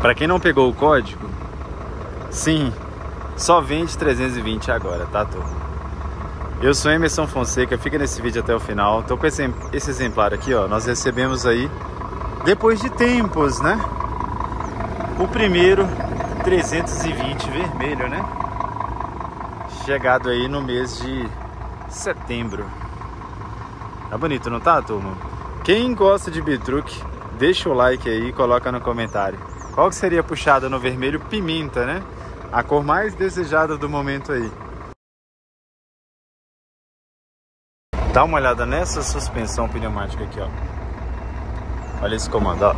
Para quem não pegou o código, sim, só vende 320 agora, tá, turma? Eu sou Emerson Fonseca, fica nesse vídeo até o final. Tô com esse, esse exemplar aqui, ó. Nós recebemos aí, depois de tempos, né? O primeiro 320 vermelho, né? Chegado aí no mês de setembro. Tá bonito, não tá, turma? Quem gosta de Bitruck, deixa o like aí e coloca no comentário. Qual que seria puxada no vermelho? Pimenta, né? A cor mais desejada do momento aí. Dá uma olhada nessa suspensão pneumática aqui, ó. Olha esse comando, ó.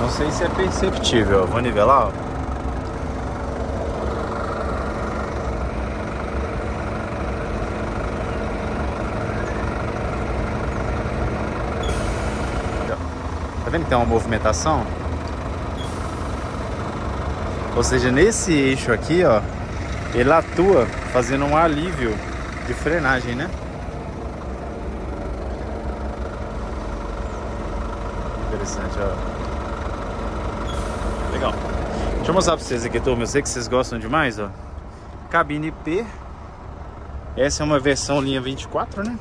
Não sei se é perceptível, ó. Vou nivelar, ó. Vendo que tem uma movimentação? Ou seja, nesse eixo aqui, ó, ele atua fazendo um alívio de frenagem, né? Interessante, ó. Legal. Deixa eu mostrar pra vocês aqui, turma. Eu sei que vocês gostam demais, ó. Cabine P. Essa é uma versão linha 24, né?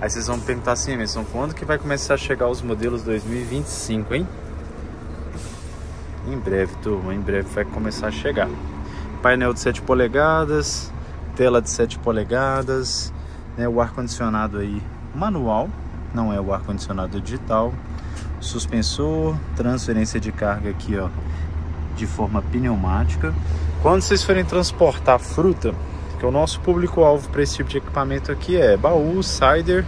Aí vocês vão perguntar assim, Emerson, quando que vai começar a chegar os modelos 2025, hein? Em breve, turma, em breve vai começar a chegar painel de 7 polegadas, tela de 7 polegadas, né, o ar-condicionado aí manual, não é o ar-condicionado digital, suspensor, transferência de carga aqui ó, de forma pneumática. Quando vocês forem transportar fruta, que é o nosso público-alvo para esse tipo de equipamento aqui é baú, cider,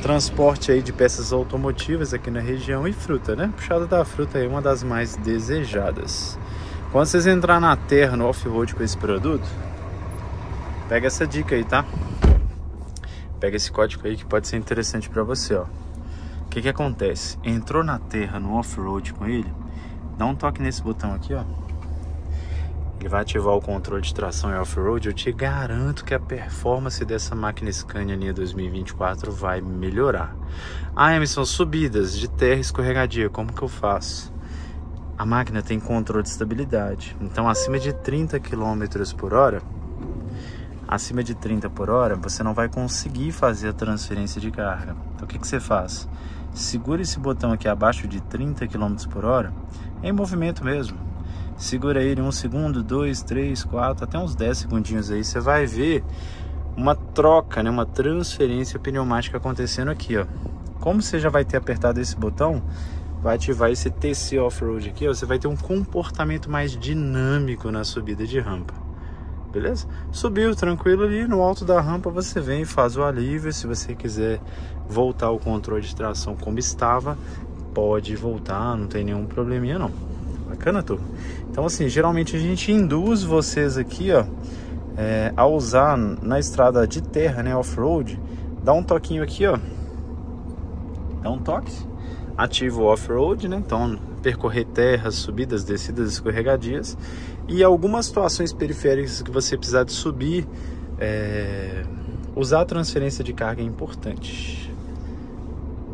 transporte aí de peças automotivas aqui na região e fruta, né? Puxada da fruta é uma das mais desejadas. Quando vocês entrar na terra, no off-road com esse produto, pega essa dica aí, tá? Pega esse código aí que pode ser interessante para você, ó. O que que acontece? Entrou na terra, no off-road com ele, dá um toque nesse botão aqui, ó. Ele vai ativar o controle de tração em off-road. Eu te garanto que a performance dessa máquina Scania NIA 2024 vai melhorar. Ah, Emerson, subidas de terra escorregadia, como que eu faço? a máquina tem controle de estabilidade. Então, acima de 30 km por hora, acima de 30 por hora, você não vai conseguir fazer a transferência de carga. Então, o que, que você faz? Segura esse botão aqui abaixo de 30 km por hora, em movimento mesmo. Segura ele um segundo, dois, três, quatro, até uns 10 segundinhos aí, você vai ver uma troca, né, uma transferência pneumática acontecendo aqui, ó. Como você já vai ter apertado esse botão, vai ativar esse TC Off-Road aqui, você vai ter um comportamento mais dinâmico na subida de rampa. Beleza? Subiu tranquilo ali, no alto da rampa você vem e faz o alívio. Se você quiser voltar o controle de tração como estava, pode voltar, não tem nenhum probleminha não. Bacana, turma? Então assim, geralmente a gente induz vocês aqui, ó, é, a usar na estrada de terra, né, off-road, dá um toquinho aqui, ó. Dá um toque ativo off-road, né? Então, percorrer terras, subidas, descidas escorregadias e algumas situações periféricas que você precisar de subir, é... usar a transferência de carga é importante.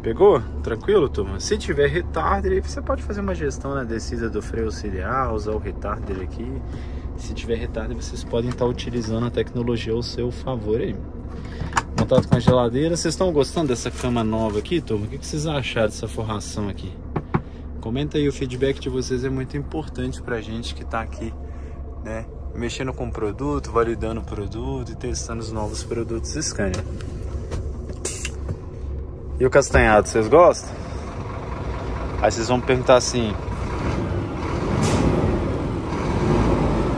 Pegou? Tranquilo, turma? Se tiver retarder, você pode fazer uma gestão na descida do freio auxiliar, usar o retarder aqui. Se tiver retarder, vocês podem estar utilizando a tecnologia ao seu favor aí contato com a geladeira. Vocês estão gostando dessa cama nova aqui, turma? O que vocês acharam dessa forração aqui? Comenta aí, o feedback de vocês é muito importante pra gente que tá aqui, né? Mexendo com o produto, validando o produto e testando os novos produtos Scania. E o castanhado, vocês gostam? Aí vocês vão perguntar assim...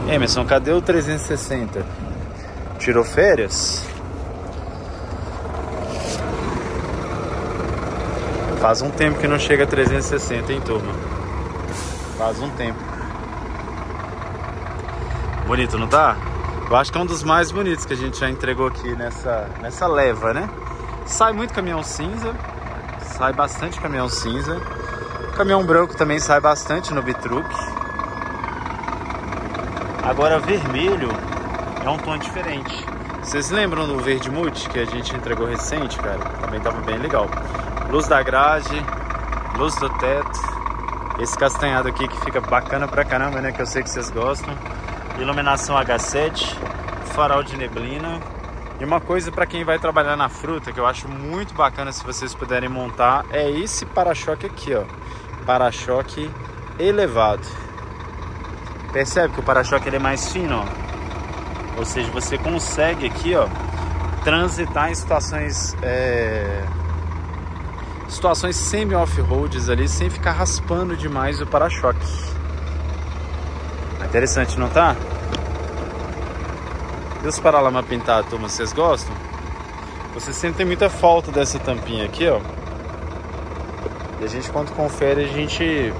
Emerson, cadê o 360? Tirou férias? Faz um tempo que não chega a 360, hein, turma? Faz um tempo. Bonito, não tá? Eu acho que é um dos mais bonitos que a gente já entregou aqui nessa, nessa leva, né? Sai muito caminhão cinza, sai bastante caminhão cinza. Caminhão branco também sai bastante no Bitruc. Agora vermelho é um tom diferente. Vocês lembram do Verde Multi que a gente entregou recente, cara? Também tava bem legal. Luz da grade, luz do teto. Esse castanhado aqui que fica bacana pra caramba, né? Que eu sei que vocês gostam. Iluminação H7, farol de neblina. E uma coisa para quem vai trabalhar na fruta que eu acho muito bacana se vocês puderem montar é esse para-choque aqui, ó. Para-choque elevado. Percebe que o para-choque é mais fino, ó. Ou seja, você consegue aqui, ó, transitar em situações é, situações semi off-roads ali sem ficar raspando demais o para-choque. Interessante, não tá? E os paralama pintados, turma, vocês gostam? Vocês sentem muita falta dessa tampinha aqui, ó. E a gente, quando confere, a gente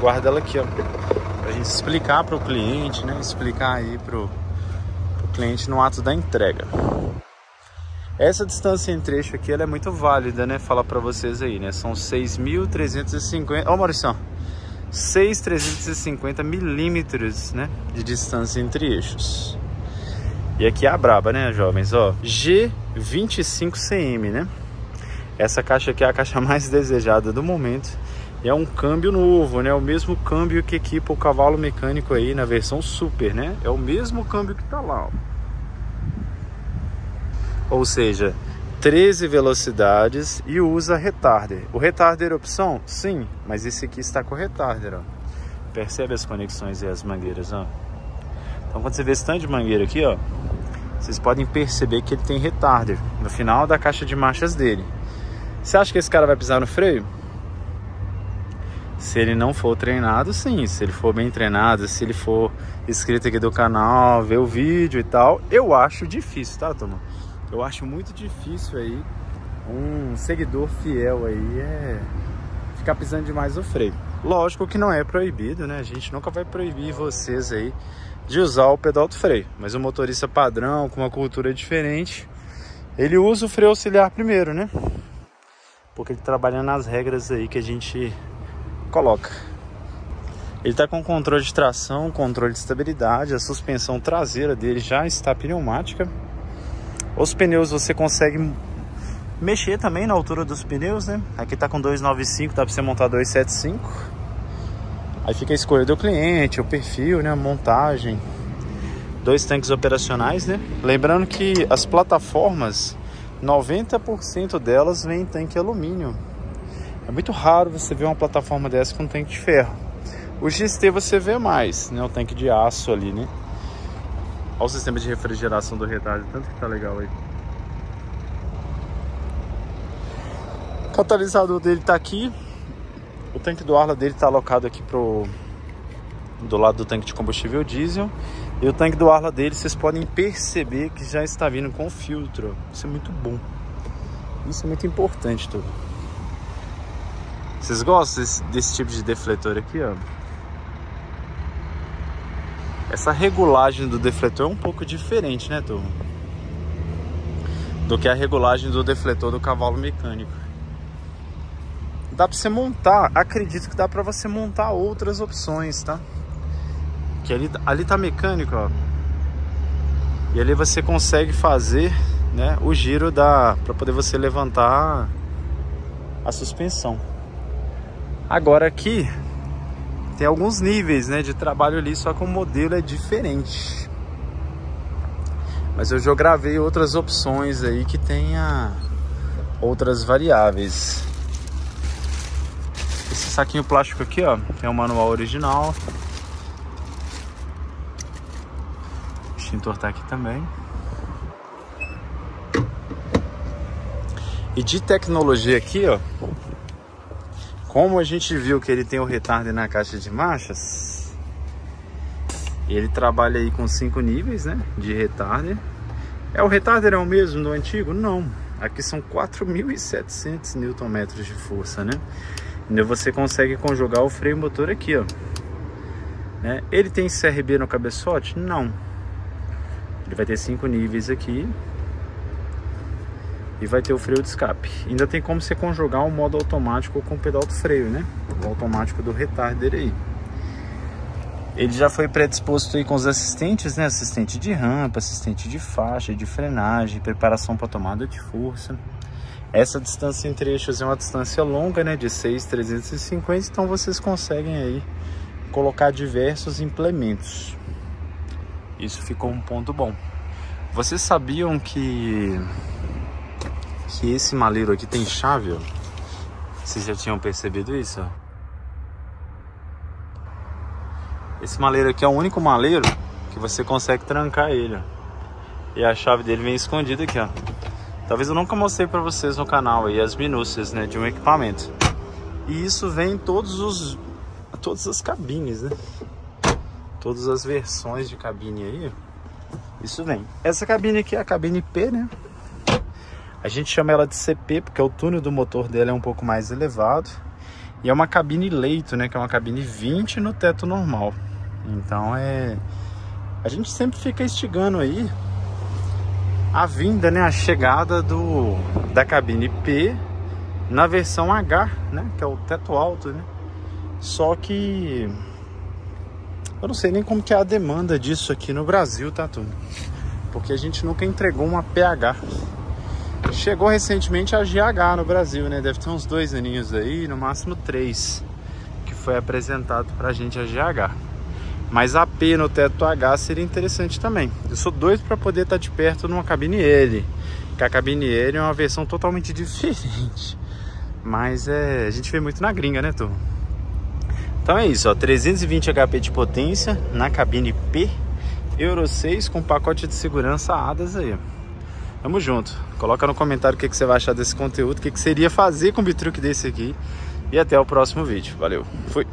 guarda ela aqui, ó. Pra gente explicar pro cliente, né? Explicar aí pro cliente no ato da entrega. Essa distância em trecho aqui ela é muito válida, né? Falar para vocês aí, né? São 6.350... Ó, oh, Maurício, 6.350 milímetros, né? De distância entre eixos. E aqui é a braba, né, jovens? Ó, G25CM, né? Essa caixa aqui é a caixa mais desejada do momento. É um câmbio novo, né? O mesmo câmbio que equipa o cavalo mecânico aí na versão Super, né? É o mesmo câmbio que tá lá, ó ou seja, 13 velocidades e usa retarder. O retarder é opção? Sim, mas esse aqui está com retarder, ó. Percebe as conexões e as mangueiras, ó. Então quando você vê esse tanto de mangueira aqui, ó, vocês podem perceber que ele tem retarder no final da caixa de marchas dele. Você acha que esse cara vai pisar no freio? Se ele não for treinado, sim. Se ele for bem treinado, se ele for inscrito aqui do canal, ver o vídeo e tal, eu acho difícil, tá, turma? Eu acho muito difícil aí um seguidor fiel aí é ficar pisando demais no freio. Lógico que não é proibido, né? A gente nunca vai proibir vocês aí de usar o pedal do freio. Mas o motorista padrão, com uma cultura diferente, ele usa o freio auxiliar primeiro, né? Porque ele trabalha nas regras aí que a gente coloca. Ele está com controle de tração, controle de estabilidade, a suspensão traseira dele já está pneumática. Os pneus você consegue mexer também na altura dos pneus, né? Aqui tá com 295, dá para você montar 275. Aí fica a escolha do cliente, o perfil, né? A montagem. Dois tanques operacionais, né? Lembrando que as plataformas, 90% delas vem em tanque alumínio. É muito raro você ver uma plataforma dessa com tanque de ferro. O GST você vê mais, né? O tanque de aço ali, né? Olha o sistema de refrigeração do retardo, tanto que tá legal aí. Catalisador dele tá aqui. O tanque do Arla dele tá alocado aqui pro do lado do tanque de combustível diesel. E o tanque do Arla dele, vocês podem perceber que já está vindo com filtro. Isso é muito bom. Isso é muito importante, tudo. Vocês gostam desse, desse tipo de defletor aqui, ó? Essa regulagem do defletor é um pouco diferente, né, turma? Do que a regulagem do defletor do cavalo mecânico. Dá para você montar, acredito que dá para você montar outras opções, tá? Que ali, ali tá mecânico, ó. E ali você consegue fazer, né, o giro da para poder você levantar a suspensão. Agora aqui tem alguns níveis né, de trabalho ali, só que o modelo é diferente. Mas eu já gravei outras opções aí que tenha outras variáveis. Esse saquinho plástico aqui, ó, é o manual original. O extintor tá aqui também. E de tecnologia aqui, ó, como a gente viu que ele tem o retarder na caixa de marchas, ele trabalha aí com cinco níveis, né, de retarder. É o retarder é o mesmo do antigo? Não. Aqui são 4.700 Nm de força, né? E você consegue conjugar o freio motor aqui, ó. Né? Ele tem CRB no cabeçote? Não. Ele vai ter cinco níveis aqui, e vai ter o freio de escape. Ainda tem como você conjugar o modo automático com o pedal do freio, né? O automático do retarder aí. Ele já foi predisposto aí com os assistentes, né? Assistente de rampa, assistente de faixa, de frenagem, preparação para tomada de força. Essa distância entre eixos é uma distância longa, né? De 6,350, então vocês conseguem aí colocar diversos implementos. Isso ficou um ponto bom. Vocês sabiam que que esse maleiro aqui tem chave? Vocês já tinham percebido isso? Esse maleiro aqui é o único maleiro que você consegue trancar ele, ó. E a chave dele vem escondida aqui, ó. Talvez eu nunca mostrei para vocês no canal aí as minúcias, né, de um equipamento. E isso vem em todos os todas as cabines, né? Todas as versões de cabine aí, isso vem. Essa cabine aqui é a cabine P, né? A gente chama ela de CP porque o túnel do motor dela é um pouco mais elevado. E é uma cabine leito, né? Que é uma cabine 20 no teto normal. Então é... A gente sempre fica instigando aí a vinda, né? A chegada do, da cabine P na versão H, né? Que é o teto alto, né? Só que eu não sei nem como que é a demanda disso aqui no Brasil, tá tudo? Porque a gente nunca entregou uma PH. Chegou recentemente a GH no Brasil, né? Deve ter uns dois aninhos aí, no máximo três, que foi apresentado pra gente a GH. Mas a P no teto H seria interessante também. Eu sou doido para poder estar tá de perto numa cabine L, que a cabine L é uma versão totalmente diferente. Mas é, a gente vê muito na gringa, né, turma? Então é isso, ó, 320 HP de potência na cabine P, Euro 6 com pacote de segurança ADAS aí. Tamo junto. Coloca no comentário o que, que você vai achar desse conteúdo, o que, que seria fazer com um bitruque desse aqui. E até o próximo vídeo. Valeu, fui!